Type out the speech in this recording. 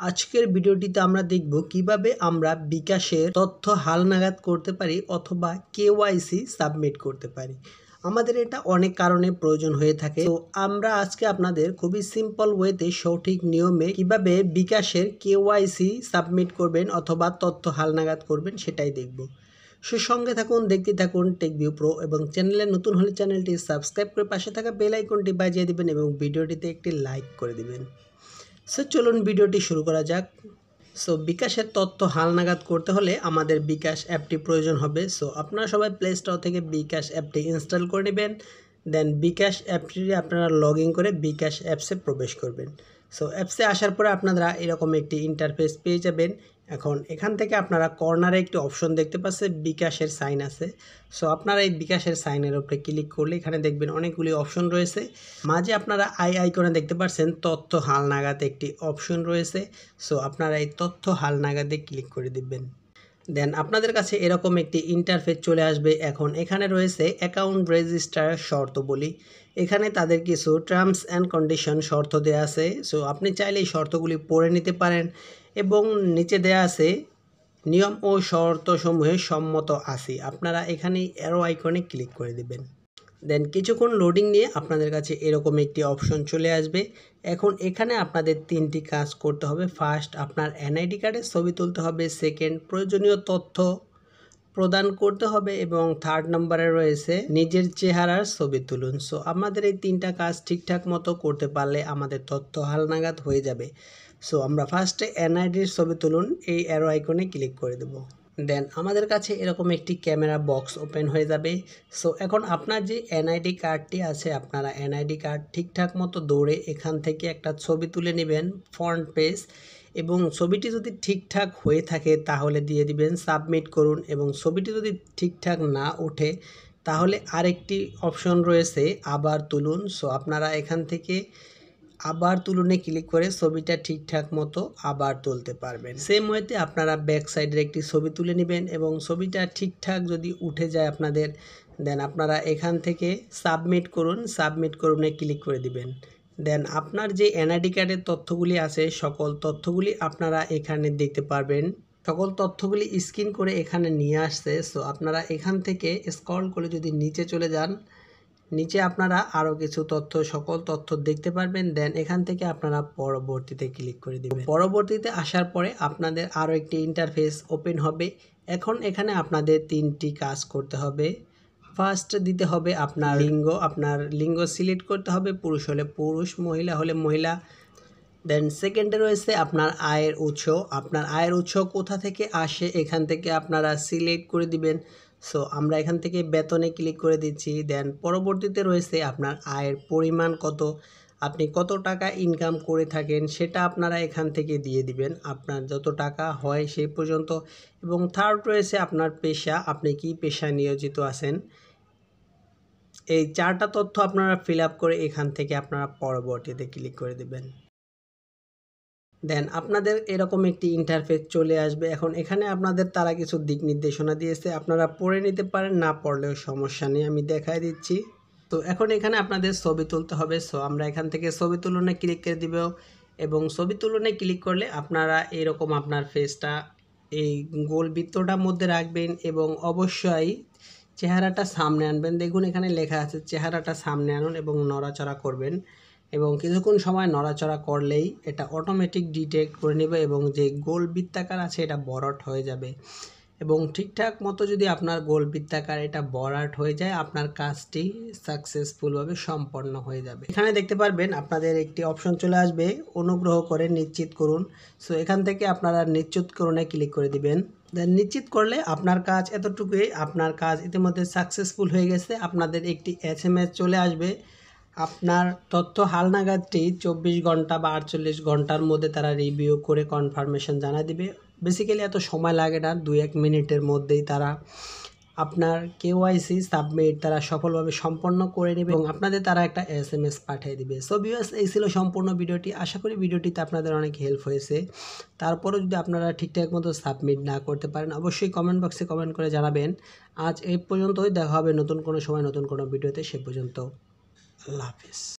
আজকের ভিডিওটিতে আমরা দেখব কীভাবে আমরা বিকাশের তথ্য হালনাগাদ করতে পারি অথবা কেওয়াইসি সাবমিট করতে পারি। আমাদের এটা অনেক কারণে প্রয়োজন হয়ে থাকে। তো আমরা আজকে আপনাদের খুবই সিম্পল ওয়েতে সঠিক নিয়মে কীভাবে বিকাশের কেওয়াইসি সাবমিট করবেন অথবা তথ্য হালনাগাদ করবেন সেটাই দেখব। সে সঙ্গে থাকুন, দেখতে থাকুন টেকভিউ প্রো এবং চ্যানেলে নতুন হলে চ্যানেলটি সাবস্ক্রাইব করে পাশে থাকা বেল আইকনটি বাজিয়ে দিবেন এবং ভিডিওটিতে একটি লাইক করে দিবেন। সো চলুন ভিডিওটি শুরু করা যাক। সো বিকাশের তথ্য হালনাগাদ করতে হলে আমাদের বিকাশ অ্যাপটি প্রয়োজন হবে। সো আপনারা সবাই প্লে স্টোর থেকে বিকাশ অ্যাপটি ইনস্টল করে নেবেন। দেন বিকাশ অ্যাপটি আপনারা লগ করে বিকাশ অ্যাপসে প্রবেশ করবেন। সো অ্যাপসে আসার পরে আপনারা এরকম একটি ইন্টারফেস পেয়ে যাবেন। এখন এখান থেকে আপনারা কর্নারে একটি অপশন দেখতে পাচ্ছে, বিকাশের সাইন আছে। সো আপনারা এই বিকাশের সাইনের উপরে ক্লিক করলে এখানে দেখবেন অনেকগুলি অপশন রয়েছে। মাঝে আপনারা আই আই করে দেখতে পাচ্ছেন, তথ্য হালনাগাদ একটি অপশন রয়েছে। সো আপনারা এই তথ্য হালনাগাদে ক্লিক করে দিবেন। দেন আপনাদের কাছে এরকম একটি ইন্টারফেস চলে আসবে এখন। এখানে রয়েছে অ্যাকাউন্ট রেজিস্টার শর্ত বলি। এখানে তাদের কিছু টার্মস অ্যান্ড কন্ডিশন শর্ত দেওয়া আছে। সো আপনি চাইলে এই শর্তগুলি পড়ে নিতে পারেন এবং নিচে দেয়া আছে নিয়ম ও শর্তসমূহে সম্মত আছি। আপনারা এখানে অ্যারো আইকনে ক্লিক করে দিবেন। দেন কিছুক্ষণ লোডিং নিয়ে আপনাদের কাছে এরকম একটি অপশন চলে আসবে। এখন এখানে আপনাদের তিনটি কাজ করতে হবে। ফার্স্ট আপনার এনআইডি কার্ডের ছবি তুলতে হবে। সেকেন্ড প্রয়োজনীয় তথ্য প্রদান করতে হবে এবং থার্ড নম্বরে রয়েছে নিজের চেহারার ছবি তুলুন। সো আমাদের এই তিনটা কাজ ঠিকঠাক মতো করতে পারলে আমাদের তথ্য হালনাগাদ হয়ে যাবে। সো আমরা ফার্স্টে এনআইডির ছবি তুলুন। এই অ্যারো আইকনে ক্লিক করে দেব। দেন আমাদের কাছে এরকম একটি ক্যামেরা বক্স ওপেন হয়ে যাবে। সো এখন আপনার যে এনআইডি কার্ডটি আছে, আপনারা এনআইডি কার্ড ঠিকঠাক মতো দৌড়ে এখান থেকে একটা ছবি তুলে নেবেন ফ্রন্ট পেজ এবং ছবিটি যদি ঠিকঠাক হয়ে থাকে তাহলে দিয়ে দিবেন সাবমিট করুন, এবং ছবিটি যদি ঠিকঠাক না ওঠে তাহলে আরেকটি অপশন রয়েছে, আবার তুলুন। সো আপনারা এখান থেকে আবার তুলনে ক্লিক করে ছবিটা ঠিকঠাক মতো আবার তুলতে পারবেন। সেম ওয়েতে আপনারা ব্যাক সাইডের একটি ছবি তুলে নেবেন এবং ছবিটা ঠিকঠাক যদি উঠে যায় আপনাদের দেন আপনারা এখান থেকে সাবমিট করুন সাবমিট করুনে ক্লিক করে দিবেন। দেন আপনার যে এনআইডি কার্ডের তথ্যগুলি আছে, সকল তথ্যগুলি আপনারা এখানে দেখতে পারবেন। সকল তথ্যগুলি স্ক্রিন করে এখানে নিয়ে আসছে সো আপনারা এখান থেকে স্ক্রল করে যদি নিচে চলে যান নিচে আপনারা আরও কিছু তথ্য, সকল তথ্য দেখতে পারবেন। দেন এখান থেকে আপনারা পরবর্তীতে ক্লিক করে দেবেন। পরবর্তীতে আসার পরে আপনাদের আরও একটি ইন্টারফেস ওপেন হবে। এখন এখানে আপনাদের তিনটি কাজ করতে হবে। ফার্স্ট দিতে হবে আপনার লিঙ্গ। আপনার লিঙ্গ সিলেক্ট করতে হবে। পুরুষ হলে পুরুষ, মহিলা হলে মহিলা। দেন সেকেন্ডে রয়েছে আপনার আয়ের উৎস। আপনার আয়ের উৎস কোথা থেকে আসে? এখান থেকে আপনারা সিলেক্ট করে দিবেন। সো আমরা এখান থেকে বেতনে ক্লিক করে দিচ্ছি। দেন পরবর্তীতে রয়েছে আপনার আয়ের পরিমাণ কত? আপনি কত টাকা ইনকাম করে থাকেন সেটা আপনারা এখান থেকে দিয়ে দিবেন। আপনার যত টাকা হয় সেই পর্যন্ত। এবং থার্ড রয়েছে আপনার পেশা। আপনি কি পেশায় নিয়োজিত আছেন? এই চারটা তথ্য আপনারা ফিল করে এখান থেকে আপনারা পরবর্তীতে ক্লিক করে দেবেন। দেন আপনাদের এরকম একটি ইন্টারফেস চলে আসবে। এখন এখানে আপনাদের তারা কিছু দিক নির্দেশনা দিয়েছে। আপনারা পড়ে নিতে পারেন, না পড়লেও সমস্যা নেই, আমি দেখাই দিচ্ছি। তো এখন এখানে আপনাদের ছবি তুলতে হবে। সো আমরা এখান থেকে ছবি তুলনে ক্লিক করে দিব এবং ছবি তুলনে ক্লিক করলে আপনারা এরকম আপনার ফেসটা এই গোল বৃত্তটার মধ্যে রাখবেন এবং অবশ্যই চেহারাটা সামনে আনবেন। দেখুন এখানে লেখা আছে, চেহারাটা সামনে আনুন এবং নড়াচড়া করবেন। এবং কিছুক্ষণ সময় নড়াচড়া করলেই এটা অটোমেটিক ডিটেক্ট করে নেবে এবং যে গোল বৃত্তাকার আছে এটা বরট হয়ে যাবে। এবং ঠিকঠাক মতো যদি আপনার গোল বৃত্তাকার এটা বরাট হয়ে যায়, আপনার কাজটি সাকসেসফুলভাবে সম্পন্ন হয়ে যাবে। এখানে দেখতে পারবেন আপনাদের একটি অপশন চলে আসবে, অনুগ্রহ করে নিশ্চিত করুন। সো এখান থেকে আপনারা নিশ্চিতকরণে ক্লিক করে দিবেন। দেন নিশ্চিত করলে আপনার কাজ এতটুকুই, আপনার কাজ ইতিমধ্যে সাকসেসফুল হয়ে গেছে, আপনাদের একটি এস চলে আসবে। আপনার তথ্য হালনাগাদটি চব্বিশ ঘণ্টা বা আটচল্লিশ ঘণ্টার মধ্যে তারা রিভিউ করে কনফার্মেশন জানা দিবে। বেসিক্যালি এত সময় লাগে না, দুই এক মিনিটের মধ্যেই তারা আপনার কেওয়াইসি সাবমিট তারা সফলভাবে সম্পন্ন করে নেবে এবং আপনাদের তারা একটা এস এম এস পাঠিয়ে দিবে। সো বিওএস এই ছিল সম্পূর্ণ ভিডিওটি। আশা করি ভিডিওটিতে আপনাদের অনেক হেল্প হয়েছে। তারপরেও যদি আপনারা ঠিকঠাক মতো সাবমিট না করতে পারেন, অবশ্যই কমেন্ট বক্সে কমেন্ট করে জানাবেন। আজ এই পর্যন্তই, দেখা হবে নতুন কোনো সময়, নতুন কোনো ভিডিওতে। সে পর্যন্ত। lapis.